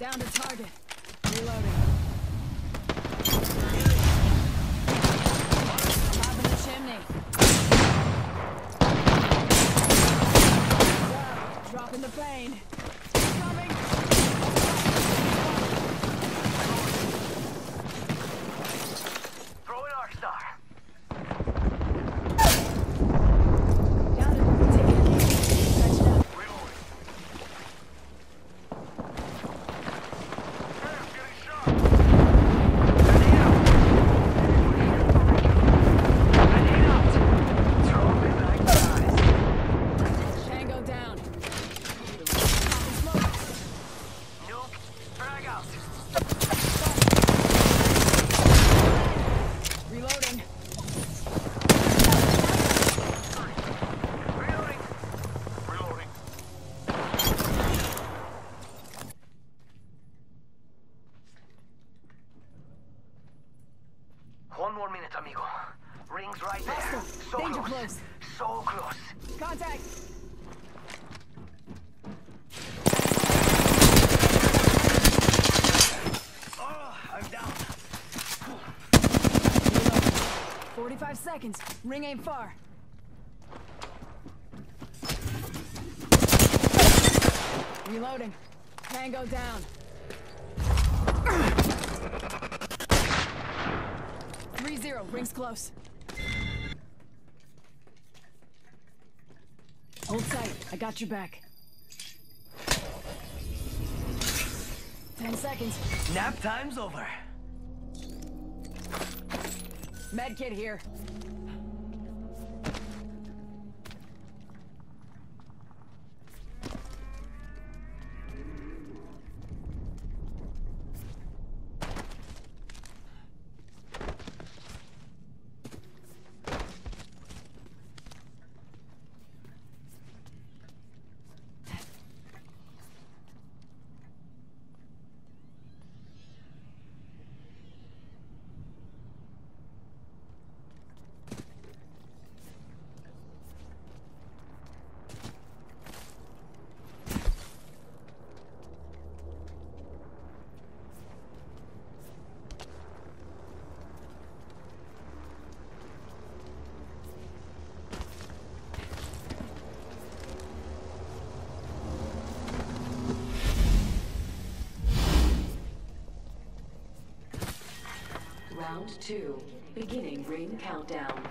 Down to target. Reloading. Top of the chimney. Dropping the plane. One more minute, amigo. Rings right Master, there. So Danger close. close. So close. Contact! 45 seconds. Ring ain't far. Reloading. Tango down. Three zero. Rings close. Hold tight. I got your back. Ten seconds. Nap time's over. Medkit here. Round two. Beginning ring countdown.